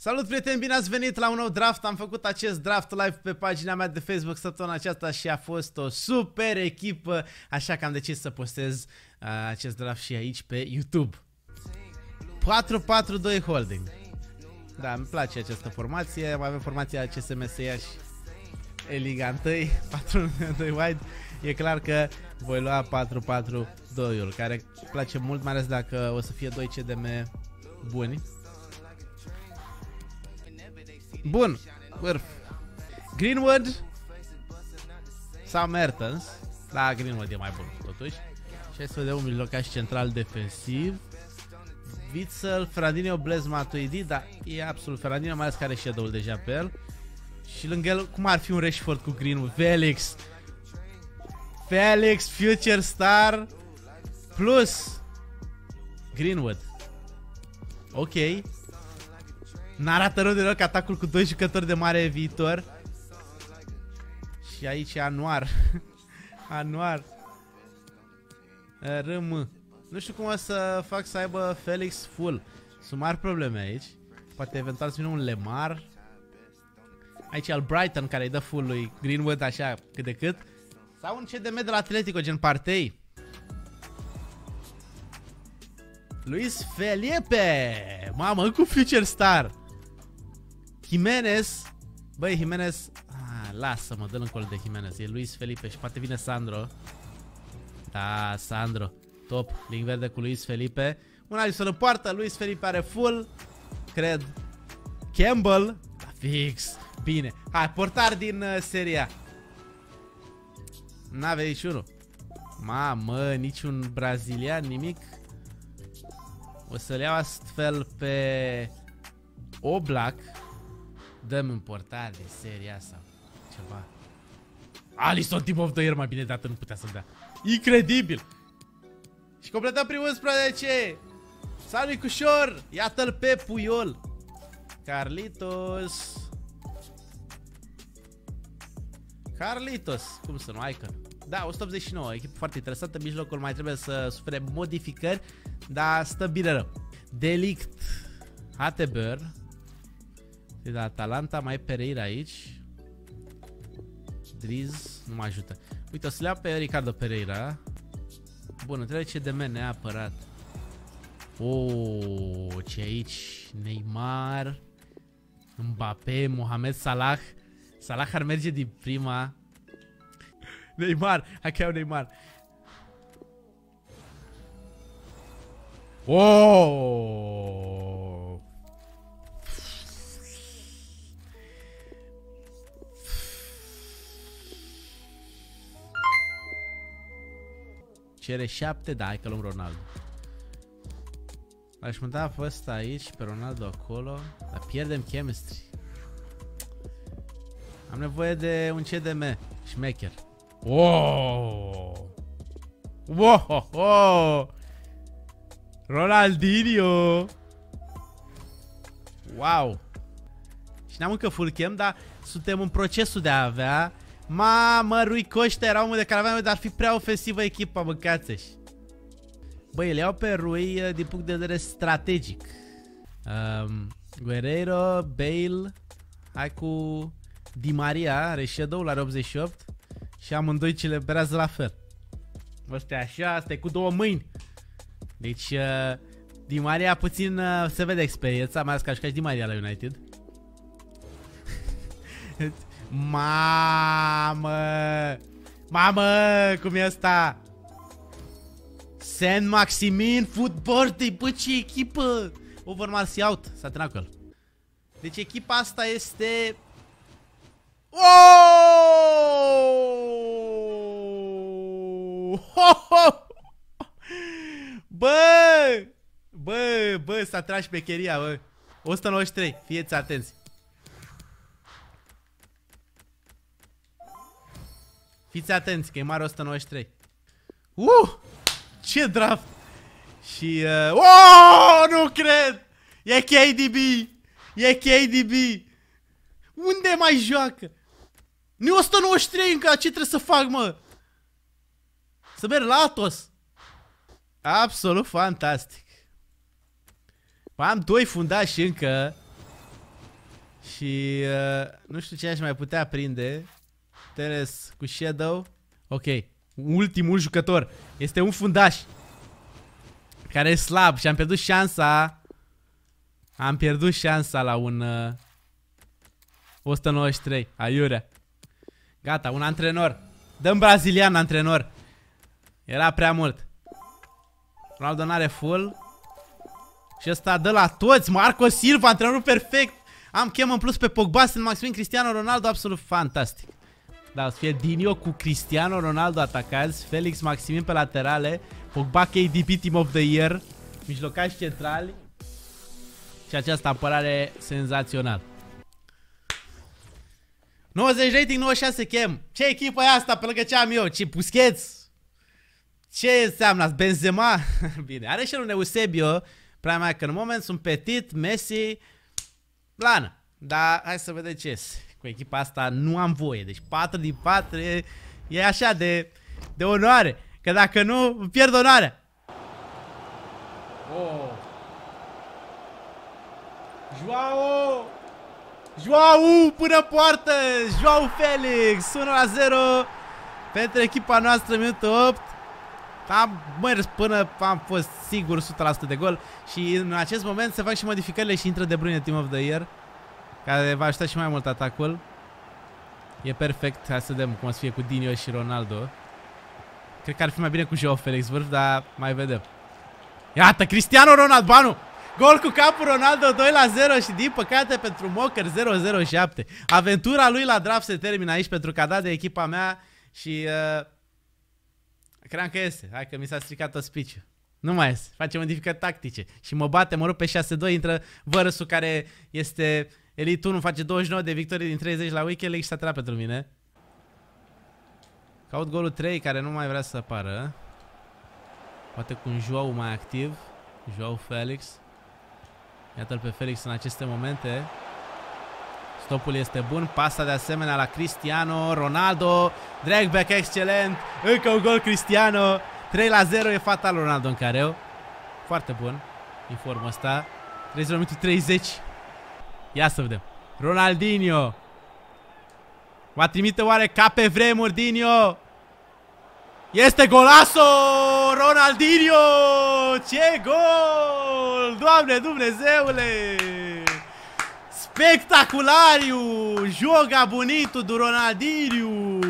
Salut prieteni, bine ați venit la un nou draft. Am făcut acest draft live pe pagina mea de Facebook săptămâna aceasta și a fost o super echipă, așa că am decis să postez uh, acest draft și aici pe YouTube. 4-4-2 holding. Da, îmi place această formație. Mai avem formația CSMS Iași Eliga 1, 4-2 wide. E clar că voi lua 4-4-2-ul, care îmi place mult, mai ales dacă o să fie 2 CDM buni. Bun, vârf. Greenwood sau Mertens. La Greenwood e mai bun, totuși. Și hai să vedem un mijlocaș central defensiv. Witzel, Fernandinho, Blaise Matuidi, dar e absolut Fernandinho, mai ales care are shadow deja pe el. Și lângă el, cum ar fi un Rashford cu Greenwood? Felix. Felix, Future Star, plus Greenwood. Ok. N-arată rău deloc atacul cu doi jucători de mare viitor. Și aici anuar. anuar. Râm. Nu știu cum o să fac să aibă Felix full. Sunt mari probleme aici. Poate eventual să vină un Lemar. Aici al Brighton care îi dă full lui Greenwood așa cât de cât. Sau un CDM de la Atletico gen Partey. Luis Felipe! Mamă, cu Future Star! Jimenez. Băi, Jimenez ah, Lasă-mă, dă-l încolo de Jimenez. E Luis Felipe și poate vine Sandro. Da, Sandro Top, link verde cu Luis Felipe. Un Alisson în poartă, Luis Felipe are full. Cred Campbell. Da, fix. Bine, hai, portar din uh, seria N-ave niciunul. Mamă, niciun brazilian, nimic. O să-l iau astfel pe Oblak Dăm în portar de seria sau ceva. Alisson Team of the Year mai bine dată nu putea să-l dea. Incredibil! Și completăm primul 11! Salut ușor! Iată-l pe Puyol! Carlitos! Carlitos! Cum să nu? Icon. Da, 189, echipă foarte interesantă, mijlocul mai trebuie să sufere modificări, dar stă bine rău. Delict, Hateber, de la Atalanta, mai Pereira aici. Driz nu mă ajută. Uite, o să le iau pe Ricardo Pereira. Bun, de mene neapărat. Oh, ce aici? Neymar, Mbappé, Mohamed Salah. Salah ar merge din prima. Neymar, hai că iau Neymar. Oh! Cere 7, da, hai că luăm Ronaldo. Aș mânta pe ăsta aici, pe Ronaldo acolo, dar pierdem chemistry. Am nevoie de un CDM, șmecher. Oh! Wow! Oh, oh! Ronaldinho! Wow! Și n-am încă full chem, dar suntem în procesul de a avea Mamă, Rui Costa era omul de care aveam, dar ar fi prea ofensivă echipa, mâncați -și. Băi, le iau pe Rui uh, din punct de vedere strategic. Um, Guerrero, Bale, hai cu Di Maria, are shadow, are 88 și amândoi celebrează la fel. Ăstea așa, asta e cu două mâini. Deci, uh, Di Maria puțin uh, se vede experiența, mai ales că aș Di Maria la United. Mamă! Mamă, cum e asta? Saint Maximin Football de bă, ce echipă! Overmars out, s-a trenat Deci echipa asta este... Oh! Ho, ho! Bă! Bă, bă, s-a tras șmecheria, bă. 193, fieți atenți. Fiți atenți că e mare 193. Uh! Ce draft! Și... Uh, oh, nu cred! E KDB! E KDB! Unde mai joacă? Nu 193 încă, ce trebuie să fac, mă? Să merg la Atos. Absolut fantastic. Am doi fundași încă. Și uh, nu știu ce aș mai putea prinde. Teres cu Shadow. Ok. Ultimul jucător. Este un fundaș. Care e slab și am pierdut șansa. Am pierdut șansa la un... Uh, 193. Aiurea. Gata, un antrenor. Dăm brazilian antrenor. Era prea mult. Ronaldo n-are full. Și ăsta dă la toți. Marco Silva, antrenorul perfect. Am chem în plus pe Pogba, sunt Maximin Cristiano Ronaldo, absolut fantastic. Da, o să fie Dinio cu Cristiano Ronaldo atacați, Felix Maximin pe laterale, Pogba KDP Team of the Year, mijlocași centrali și această apărare senzațional. 90 rating, 96 chem. Ce echipă e asta pe lângă ce am eu? Ce Busquets? Ce înseamnă? Benzema? Bine, are și un Eusebio, prea mai că în moment sunt Petit, Messi, Plană. Dar hai să vedem ce este. Cu echipa asta nu am voie. Deci 4 din 4 e, e așa de, de onoare. Că dacă nu, pierd onoarea. Oh. Joao! Joao până poartă! Joao Felix! 1 la 0 pentru echipa noastră, minutul 8. Am mers până am fost sigur 100% de gol și în acest moment se fac și modificările și intră De Bruyne Team of the Year care va ajuta și mai mult atacul. E perfect, hai să vedem cum o să fie cu Dinio și Ronaldo. Cred că ar fi mai bine cu Joao Felix vârf, dar mai vedem. Iată, Cristiano Ronaldo, banu! Gol cu capul Ronaldo 2 la 0 și din păcate pentru Mocker 007. Aventura lui la draft se termină aici pentru că a dat de echipa mea și uh, Cream că iese. Hai că mi s-a stricat o speech Nu mai iese. Face modificări tactice. Și mă bate, mă rup pe 6-2, intră Vărăsul care este Elite 1, face 29 de victorii din 30 la Weekend League și s-a tărat pentru mine. Caut golul 3 care nu mai vrea să apară. Poate cu un Joao mai activ. Joao Felix. Iată-l pe Felix în aceste momente. Stopul este bun, pasa de asemenea la Cristiano, Ronaldo, dragback excelent, încă un gol Cristiano, 3 la 0 e fatal Ronaldo în careu. Foarte bun, informul ăsta. 30 minutul 30. Ia să vedem. Ronaldinho. Va trimite oare ca pe vremuri? Este golaso! Ronaldinho! Ce gol! Doamne Dumnezeule! Espetaculário! Joga bonito do Ronaldinho!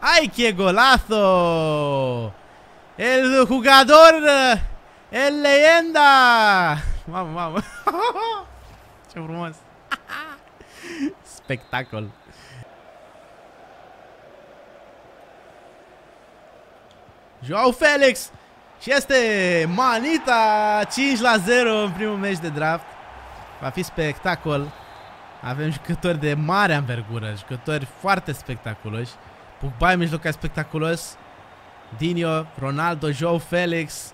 ¡Ay, qué golazo! El jugador, el leyenda! Vamos, vamos! Ce frumos! Spectacol! João Felix! Și este Manita 5 la 0 în primul meci de draft. Va fi spectacol. Avem jucători de mare învergură, jucători foarte spectaculoși. Pogba e mijlocaș spectaculos. Dinio, Ronaldo, Joe Felix,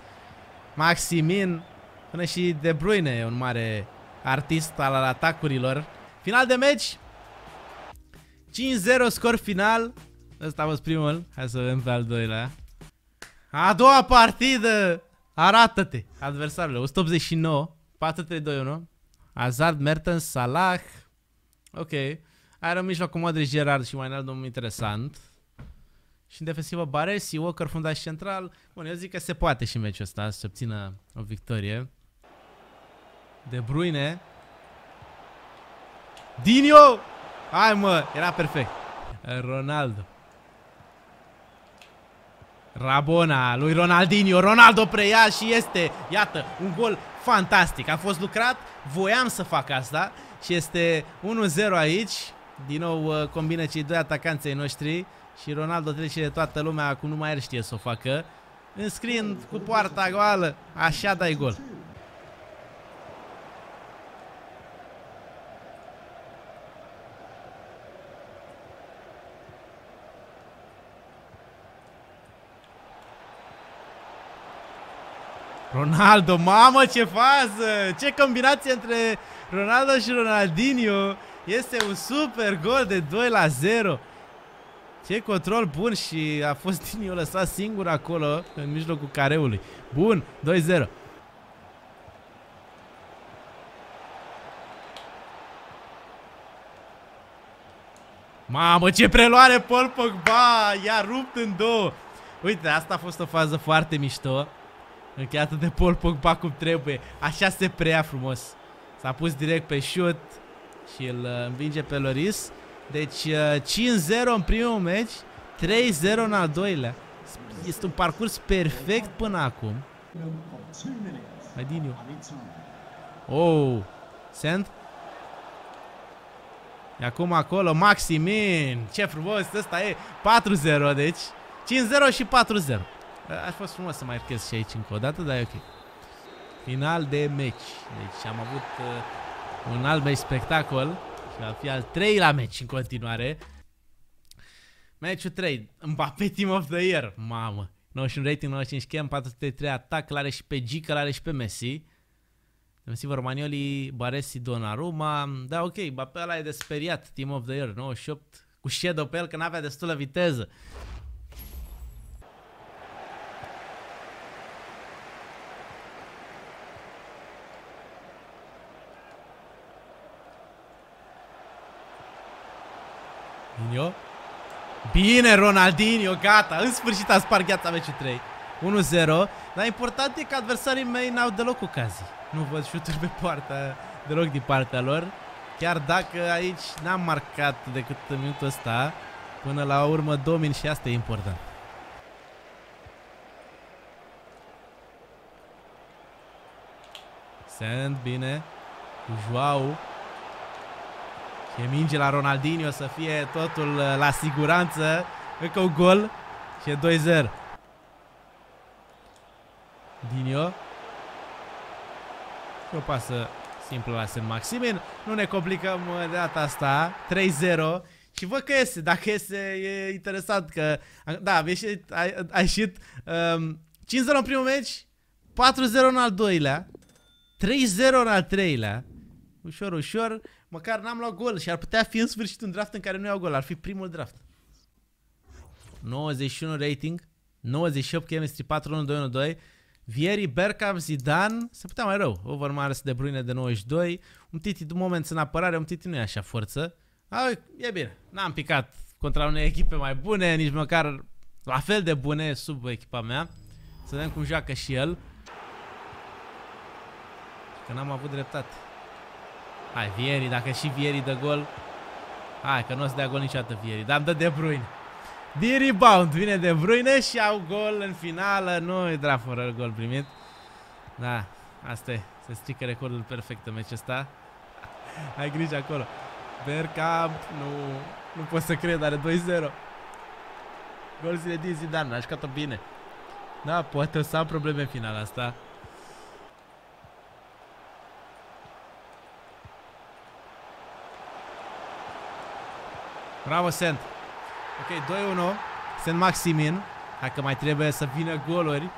Maximin, până și De Bruyne e un mare artist al atacurilor. Final de meci. 5-0 scor final. Ăsta a fost primul. Hai să vedem pe al doilea. A doua partidă. Arată-te. Adversarele. 189. 4-3-2-1. Hazard, Mertens, Salah. Ok. Are un mijloc cu Modric, Gerard și mai înalt interesant. Și în defensivă Baresi, Walker fundaș central. Bun, eu zic că se poate și meciul ăsta să obțină o victorie. De Bruyne. Dinio! Hai mă, era perfect. Ronaldo. Rabona lui Ronaldinho. Ronaldo preia și este, iată, un gol fantastic. A fost lucrat, voiam să fac asta și este 1-0 aici. Din nou uh, combină cei doi atacanței noștri și Ronaldo trece de toată lumea, acum nu mai el știe să o facă. Înscriind cu poarta goală, așa dai gol. Ronaldo, mamă ce fază! Ce combinație între Ronaldo și Ronaldinho! Este un super gol de 2 la 0. Ce control bun și a fost Dinio lăsat singur acolo în mijlocul careului. Bun, 2-0. Mamă, ce preluare Paul Pogba! I-a rupt în două. Uite, asta a fost o fază foarte mișto. Încheiată de Paul Pogba cum trebuie. Așa se preia frumos. S-a pus direct pe shoot și îl uh, învinge pe Loris. Deci 5-0 uh, în primul meci, 3-0 în al doilea. Este un parcurs perfect până acum. Adiniu. Oh, Sand. E acum acolo, Maximin. Ce frumos, ăsta e 4-0, deci 5-0 și 4-0. Aș fost frumos să mai marchez și aici încă o dată, dar e ok. Final de meci. Deci am avut uh, un alt meci spectacol și va fi al treilea meci în continuare. Meciul 3, Mbappé Team of the Year. Mamă. 91 rating, 95 chem, 403 atac, l-are și pe Gica, l-are și pe Messi. Defensivă Romagnoli, Baresi, Donnarumma. Da, ok, Mbappé ăla e de speriat, Team of the Year, 98. Cu shadow pe el că n-avea destulă viteză. Ronaldinho. Bine, Ronaldinho, gata. În sfârșit a spart gheața meciul 3. 1-0. Dar important e că adversarii mei n-au deloc ocazii. Nu văd șuturi pe poartă deloc din partea lor. Chiar dacă aici n-am marcat decât în minutul ăsta, până la urmă domin și asta e important. Sand, bine. Cu Joao. E minge la Ronaldinho să fie totul uh, la siguranță. Încă un gol și e 2-0. Dinio. Și o pasă simplă la Sen Maximin. Nu ne complicăm uh, de data asta. 3-0. Și văd că iese, dacă iese e interesant că... Da, a ieșit, a, a ieșit um, 5-0 în primul meci, 4-0 în al doilea, 3-0 în al treilea. Ușor, ușor. Măcar n-am luat gol și ar putea fi în sfârșit un draft în care nu iau gol. Ar fi primul draft. 91 rating. 98 chemistry 4-1-2-1-2. Vieri, Bergkamp, Zidane, se putea mai rău. Over Mars de Bruyne de 92. Un Titi de moment în apărare, un Titi nu e așa forță. A, e bine, n-am picat contra unei echipe mai bune, nici măcar la fel de bune sub echipa mea. Să vedem cum joacă și el. Că n-am avut dreptate. Hai, Vieri, dacă și Vieri dă gol. Hai, că nu o să dea gol niciodată Vieri. Dar îmi dă De Bruyne. Din rebound vine De Bruyne și au gol în finală. Nu e drag fără gol primit. Da, asta e. Se strică recordul perfect în meciul ăsta. Ai grijă acolo. Bergkamp, nu, nu pot să cred, are 2-0. Gol din Zidane, a jucat-o bine. Da, poate o să am probleme în finala asta. Bravo, Sent. Ok, 2-1. Sent Maximin. Dacă mai trebuie să vină goluri.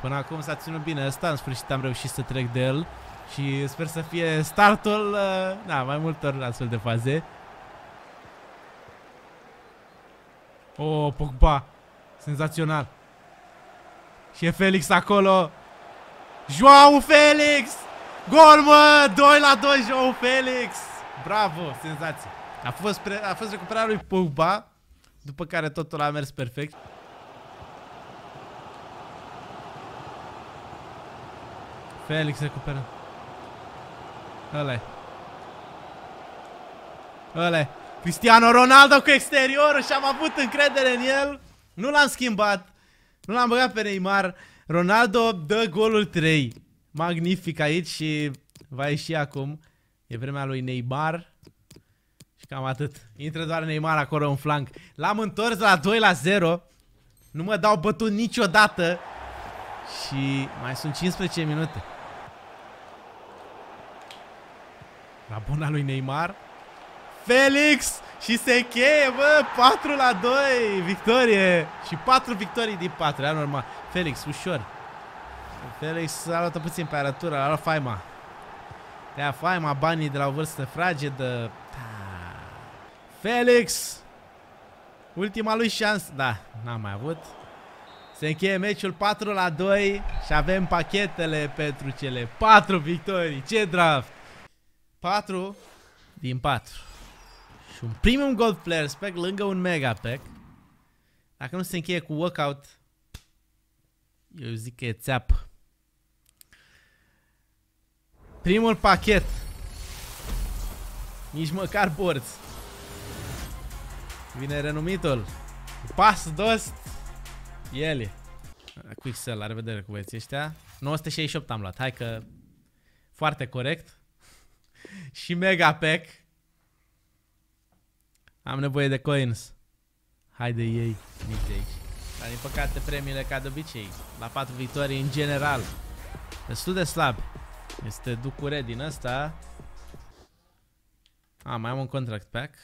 Până acum s-a ținut bine ăsta. În sfârșit am reușit să trec de el. Și sper să fie startul, uh, da, mai multor astfel de faze. Oh, Pogba. Senzațional. Și e Felix acolo. Joao Felix! Gol, mă! 2 la 2, Joao Felix! Bravo, senzație. A fost, pre a fost recuperarea lui Pogba, după care totul a mers perfect. Felix recuperă. Ăla Ăla Cristiano Ronaldo cu exteriorul și am avut încredere în el. Nu l-am schimbat. Nu l-am băgat pe Neymar. Ronaldo dă golul 3. Magnific aici și va ieși acum. E vremea lui Neymar. Cam atât. Intră doar Neymar acolo în flanc. L-am întors la 2 la 0. Nu mă dau bătut niciodată. Și mai sunt 15 minute. La buna lui Neymar. Felix! Și se încheie, bă, 4 la 2, victorie. Și 4 victorii din 4, e normal. Felix, ușor. Felix a luat puțin pe arătură, a luat faima. Te-a faima banii de la o vârstă fragedă. Felix! Ultima lui șansă. Da, n-am mai avut. Se încheie meciul 4 la 2 și avem pachetele pentru cele 4 victorii. Ce draft! 4 din 4. Și un premium gold players pack lângă un mega pack. Dacă nu se încheie cu workout, eu zic că e țeapă. Primul pachet. Nici măcar porți. Vine renumitul. Pas dost. El Quick sell, la revedere cu băieții ăștia. 968 am luat. Hai că foarte corect. Și mega pack. Am nevoie de coins. Haide ei, nici de aici. Dar din păcate premiile ca de obicei. La 4 victorii în general. Destul de slab. Este Ducure din ăsta. A, mai am un contract pack.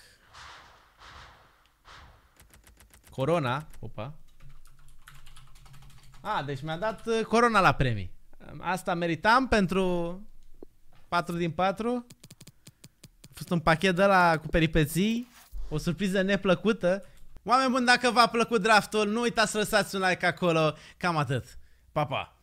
Corona. Opa. A, deci mi-a dat uh, Corona la premii. Asta meritam pentru 4 din 4. A fost un pachet de la cu peripeții. O surpriză neplăcută. Oameni buni, dacă v-a plăcut draftul, nu uitați să lăsați un like acolo. Cam atât. Pa, pa!